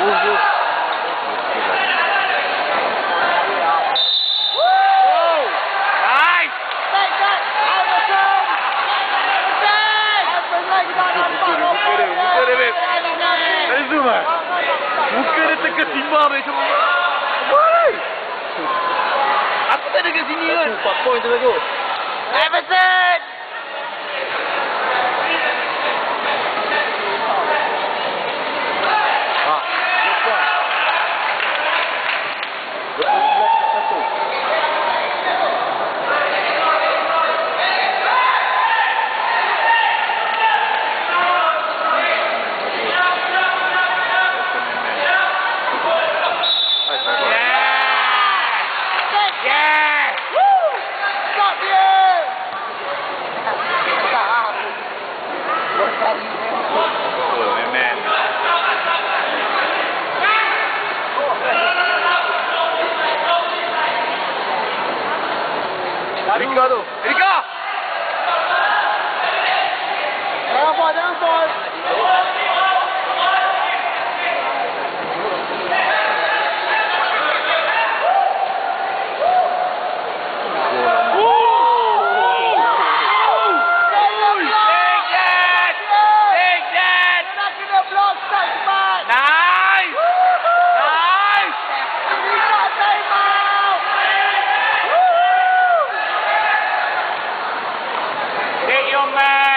Vurdu. Nice! Mukkere, mukkere, mukkere. Insomma, mukkere te kesimba me tu. Woi! Aku tak ada kat sini kan. 4 point tu tu. Ricardo, Ricardo! Bravo, Adão, Oh man.